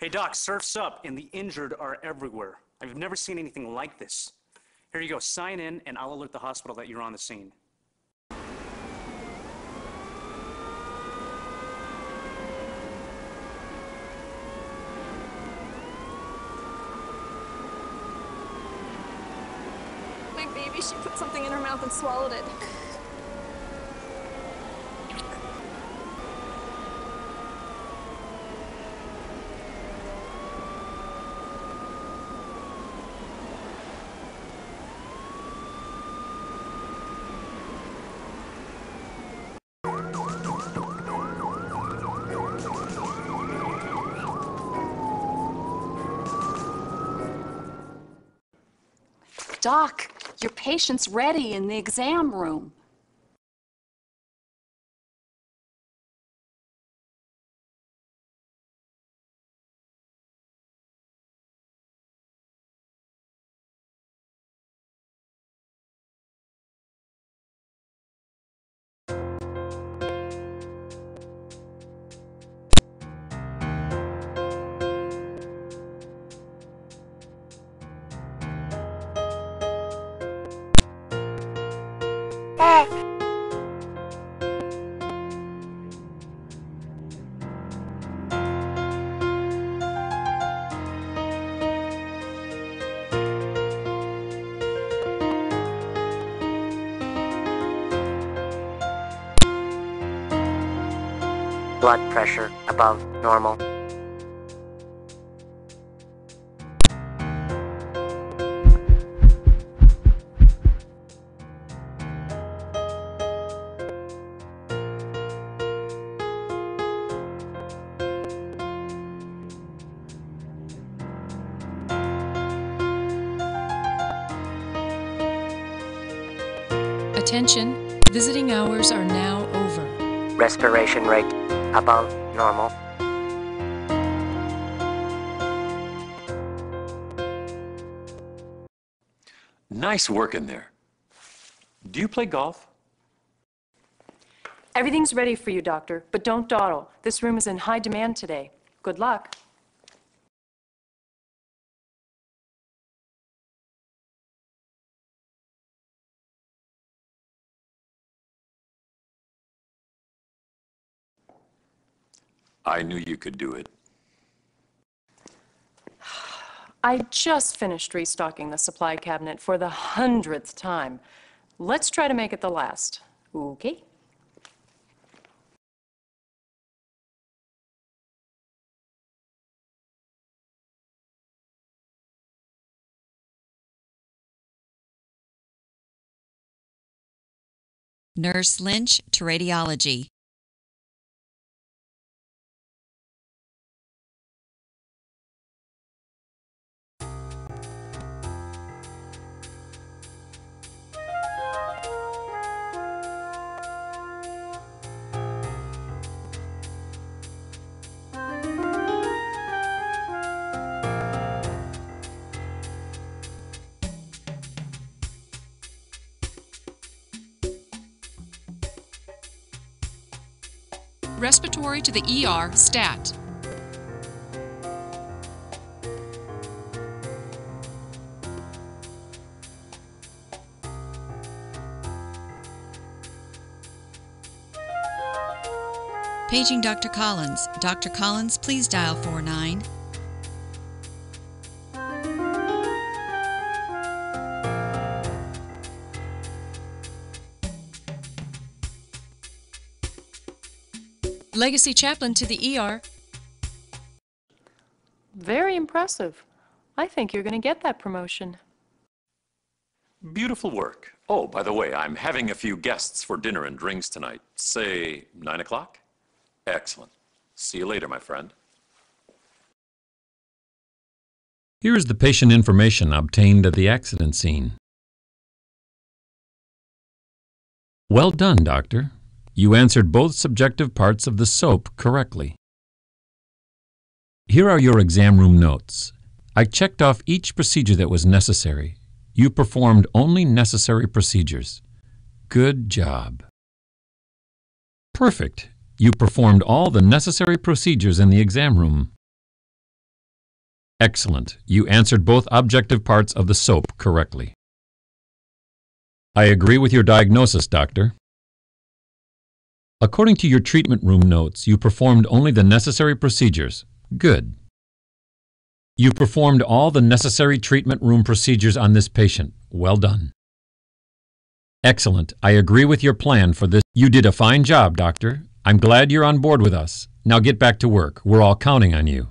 Hey, Doc, surf's up and the injured are everywhere. I've never seen anything like this. Here you go, sign in and I'll alert the hospital that you're on the scene. My baby, she put something in her mouth and swallowed it. Doc, your patient's ready in the exam room. Blood pressure above normal. Attention, visiting hours are now over. Respiration rate above normal. Nice work in there. Do you play golf? Everything's ready for you, doctor, but don't dawdle. This room is in high demand today. Good luck. I knew you could do it. I just finished restocking the supply cabinet for the hundredth time. Let's try to make it the last. Okay? Nurse Lynch to radiology. Respiratory to the ER, stat. Paging Dr. Collins. Dr. Collins, please dial 49. Legacy chaplain to the ER. Very impressive. I think you're going to get that promotion. Beautiful work. Oh, by the way, I'm having a few guests for dinner and drinks tonight. Say 9 o'clock? Excellent. See you later, my friend. Here is the patient information obtained at the accident scene. Well done, doctor. You answered both subjective parts of the SOAP correctly. Here are your exam room notes. I checked off each procedure that was necessary. You performed only necessary procedures. Good job. Perfect. You performed all the necessary procedures in the exam room. Excellent. You answered both objective parts of the SOAP correctly. I agree with your diagnosis, doctor. According to your treatment room notes, you performed only the necessary procedures. Good. You performed all the necessary treatment room procedures on this patient. Well done. Excellent. I agree with your plan for this. You did a fine job, doctor. I'm glad you're on board with us. Now get back to work. We're all counting on you.